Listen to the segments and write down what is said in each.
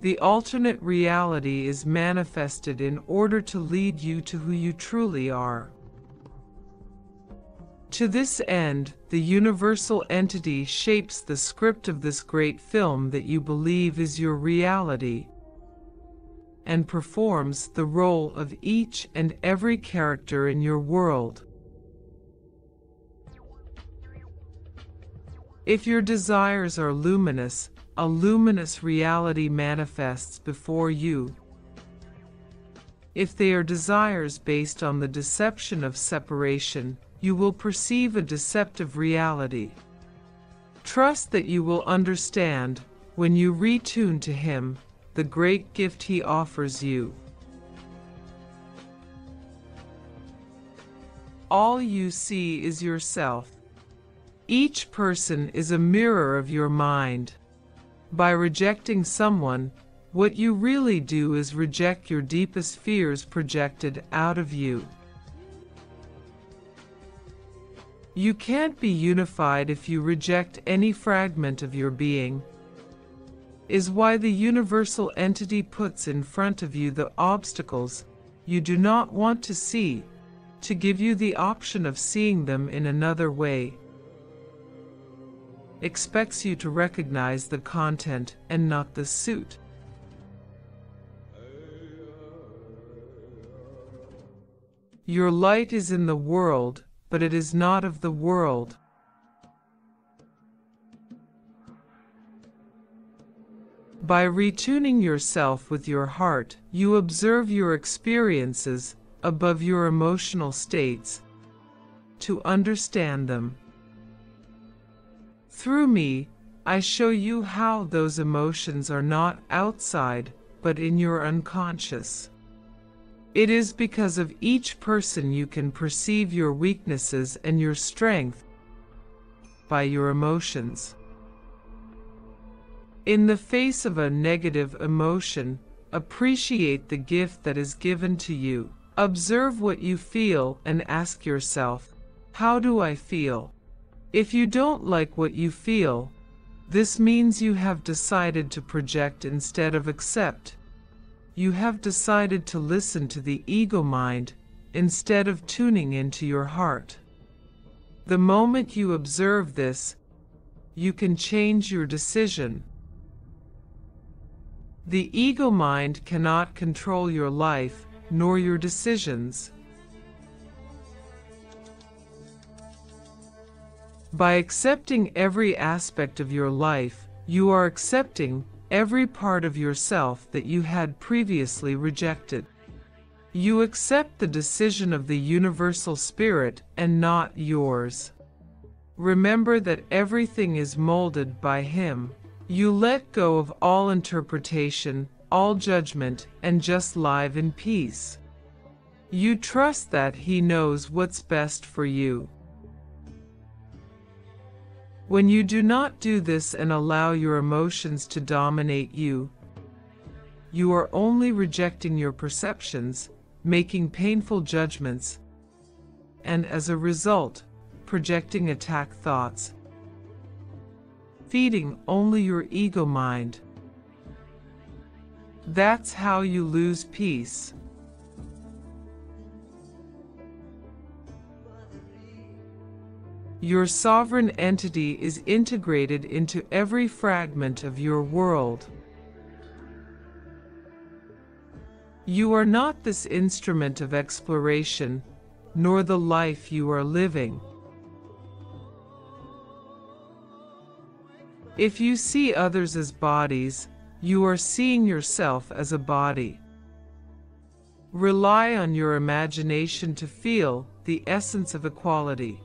the alternate reality is manifested in order to lead you to who you truly are. To this end, the universal entity shapes the script of this great film that you believe is your reality and performs the role of each and every character in your world. If your desires are luminous, a luminous reality manifests before you. If they are desires based on the deception of separation, you will perceive a deceptive reality. Trust that you will understand, when you retune to Him, the great gift He offers you. All you see is yourself. Each person is a mirror of your mind. By rejecting someone, what you really do is reject your deepest fears projected out of you. You can't be unified if you reject any fragment of your being. Is why the universal entity puts in front of you the obstacles you do not want to see, to give you the option of seeing them in another way. Expects you to recognize the content and not the suit. Your light is in the world, but it is not of the world. By retuning yourself with your heart, you observe your experiences above your emotional states to understand them. Through me, I show you how those emotions are not outside, but in your unconscious. It is because of each person you can perceive your weaknesses and your strength by your emotions. In the face of a negative emotion, appreciate the gift that is given to you. Observe what you feel and ask yourself, How do I feel? If you don't like what you feel, this means you have decided to project instead of accept. You have decided to listen to the ego mind instead of tuning into your heart. The moment you observe this, you can change your decision. The ego mind cannot control your life nor your decisions. By accepting every aspect of your life, you are accepting every part of yourself that you had previously rejected. You accept the decision of the universal spirit and not yours. Remember that everything is molded by Him. You let go of all interpretation, all judgment, and just live in peace. You trust that He knows what's best for you. When you do not do this and allow your emotions to dominate you, you are only rejecting your perceptions, making painful judgments, and as a result, projecting attack thoughts, feeding only your ego mind. That's how you lose peace. Your sovereign entity is integrated into every fragment of your world. You are not this instrument of exploration, nor the life you are living. If you see others as bodies, you are seeing yourself as a body. Rely on your imagination to feel the essence of equality.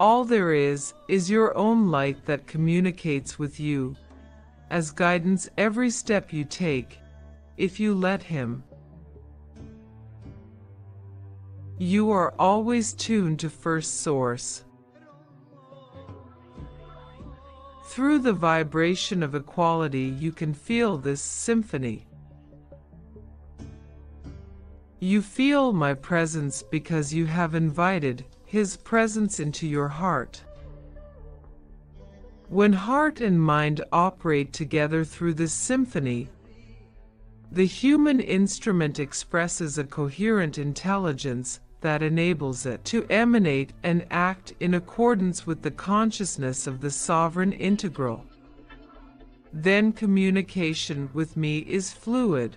All there is, is your own light that communicates with you, as guidance every step you take, if you let Him. You are always tuned to First Source. Through the vibration of equality, you can feel this symphony. You feel my presence because you have invited his presence into your heart. When heart and mind operate together through this symphony, The human instrument expresses a coherent intelligence that enables it to emanate and act in accordance with the consciousness of the sovereign integral. Then communication with me is fluid,